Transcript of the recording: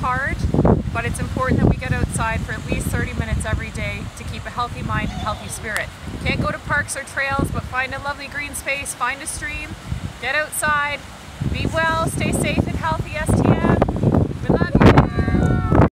but it's important that we get outside for at least 30 minutes every day to keep a healthy mind and healthy spirit. Can't go to parks or trails, but find a lovely green space, find a stream, get outside, be well, stay safe and healthy,